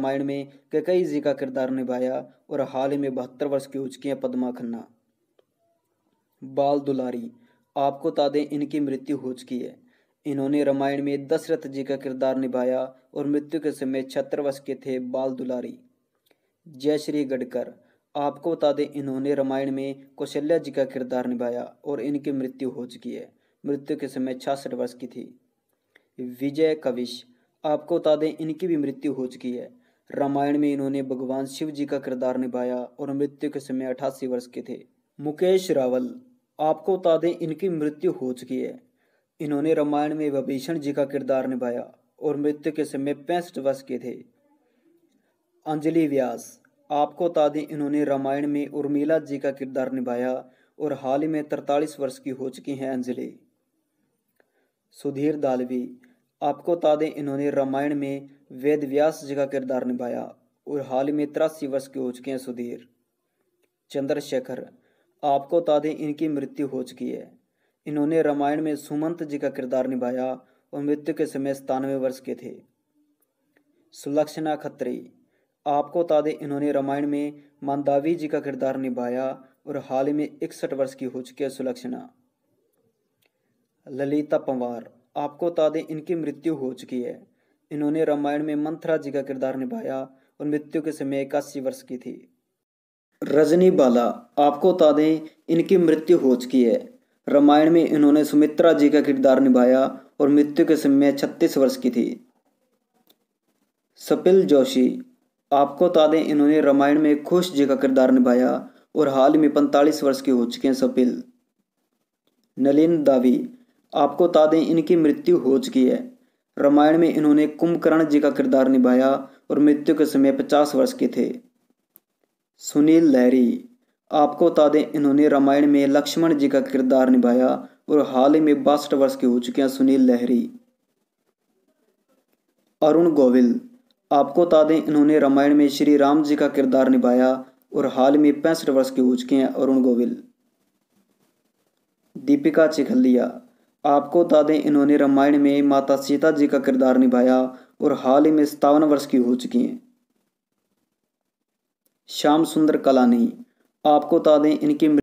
रामायण में कैकई जी का किरदार निभाया और हाल ही में बहत्तर वर्ष की हो चुकी हैं पद्मा खन्ना। बाल दुलारी, आपको बता दें इनकी मृत्यु हो चुकी है। इन्होंने रामायण में दशरथ जी का किरदार निभाया और मृत्यु के समय छहत्तर वर्ष के थे बाल दुलारी। जय श्री गडकर, आपको बता दें इन्होंने रामायण में कौशल्या जी का किरदार निभाया और इनकी मृत्यु हो चुकी है। मृत्यु के समय छियासठ वर्ष की थी। विजय कविश, आपको बता दें इनकी भी मृत्यु हो चुकी है। रामायण में इन्होंने भगवान शिव जी का किरदार निभाया और मृत्यु के समय अठासी वर्ष के थे। मुकेश रावल, आपको बता दें इनकी मृत्यु हो चुकी है। इन्होंने रामायण में विभीषण जी का किरदार निभाया और मृत्यु के समय पैंसठ वर्ष के थे। अंजलि व्यास, आपको बता दें इन्होंने रामायण में उर्मिला जी का किरदार निभाया और हाल ही में तरतालीस वर्ष की हो चुकी हैं अंजलि। सुधीर दालवी, आपको बता दें इन्होंने रामायण में वेद व्यास जी का किरदार निभाया और हाल ही में तिरासी वर्ष के हो चुके हैं सुधीर। चंद्रशेखर, आपको बता दें इनकी मृत्यु हो चुकी है। इन्होंने रामायण में सुमंत जी का किरदार निभाया और मृत्यु के समय सतानवे वर्ष के थे। सुलक्षणा खत्री, आपको बता दें इन्होंने रामायण में मानदावी जी का किरदार निभाया और हाल ही में इकसठ वर्ष की हो चुकी है सुलक्षणा। ललिता पंवार, आपको बता दें इनकी मृत्यु हो चुकी है। इन्होंने रामायण में मंथरा जी का किरदार निभाया और मृत्यु के समय इक्यासी वर्ष की थी। रजनी बाला, आपको बता दें, इनकी मृत्यु हो चुकी है। रामायण में इन्होंने सुमित्रा जी का किरदार निभाया और मृत्यु के समय छत्तीस वर्ष की थी। सपिल जोशी, आपको बता दें, इन्होंने रामायण में खुश जी का किरदार निभाया और हाल में पैंतालीस वर्ष के हो चुके हैं सपिल। नलिन दावी, आपको बता दें, इनकी मृत्यु हो चुकी है। रामायण में इन्होंने कुंभकर्ण जी का किरदार निभाया और मृत्यु के समय पचास वर्ष के थे। सुनील लहरी, आपको बता दें, इन्होंने रामायण में लक्ष्मण जी का किरदार निभाया और हाल ही में बासठ वर्ष के हो चुके हैं सुनील लहरी। अरुण गोविल, आपको बता दें, इन्होंने रामायण में श्री राम जी का किरदार निभाया और हाल में पैंसठ वर्ष के हो चुके हैं अरुण गोविल। दीपिका चिखलिया आपको बता दें, इन्होंने रामायण में माता सीता जी का किरदार निभाया और हाल ही में सत्तावन वर्ष की हो चुकी हैं। श्याम सुंदर कलानी आपको बता दें, इनकी